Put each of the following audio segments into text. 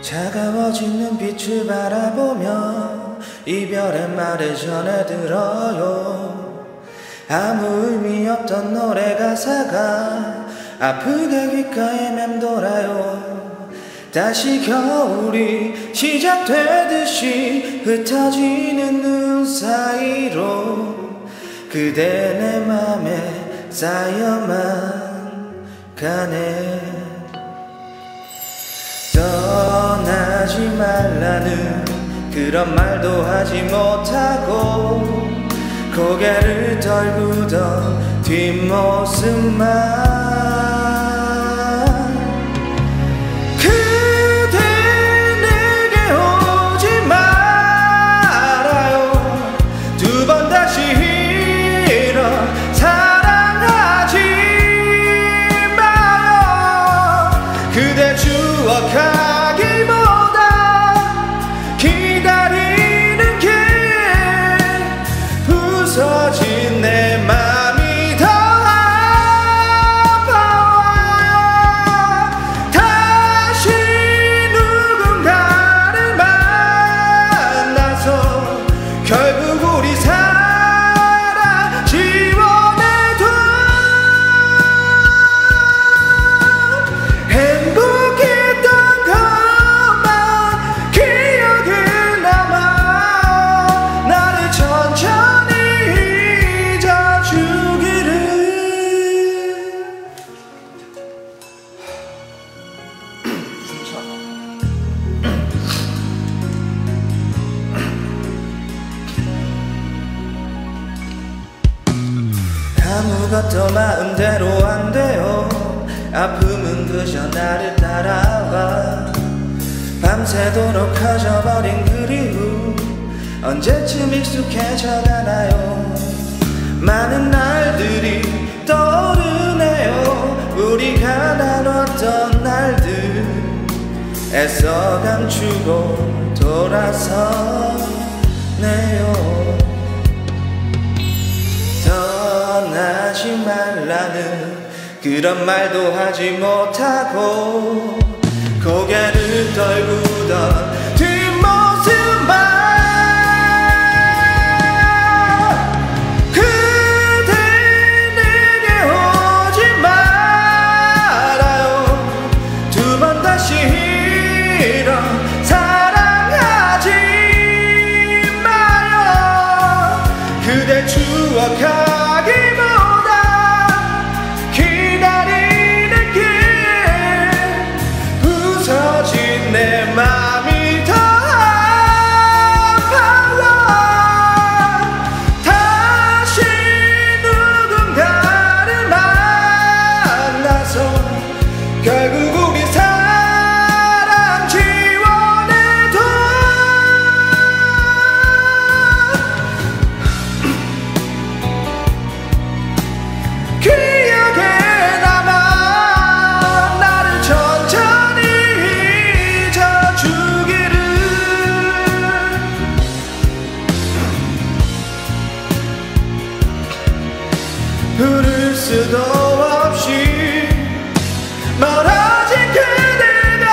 차가워진 눈빛을 바라보며 이별의 말을 전해들어요. 아무 의미 없던 노래 가사가 아프게 귓가에 맴돌아요. 다시 겨울이 시작되듯이 흩어지는 눈 사이로 그대 내 맘에 쌓여만 가네 떠나지 말라는 그런 말도 하지 못하고 고개를 떨구던 뒷모습만 his head. 아무것도 마음대로 안 돼요. 아픔은 그저 나를 따라와. 밤새도록 커져버린 그리움 언제쯤 익숙해져 가나요? 많은 날들이 떠오르네요. 우리가 나눴던 날들 애써 감추고 돌아서네요 떠나지 말라는 그런 말도 하지 못하고 고개를 떨구던 뒷모습 부를 수도 없이 멀어진 그대가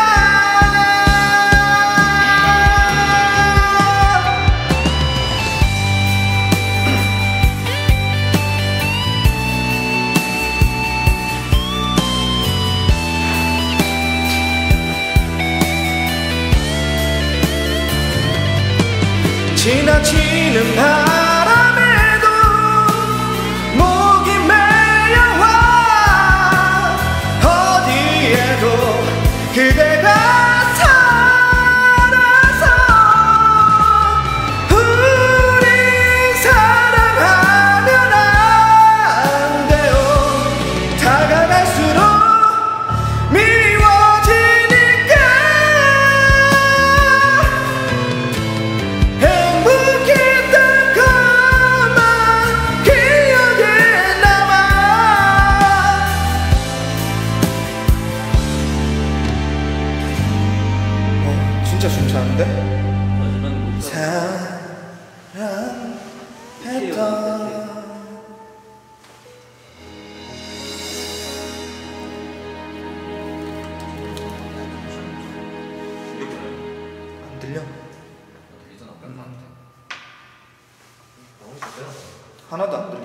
지나치는 바 안 들려? 들리잖아. 음. 하나도 안 들리던데?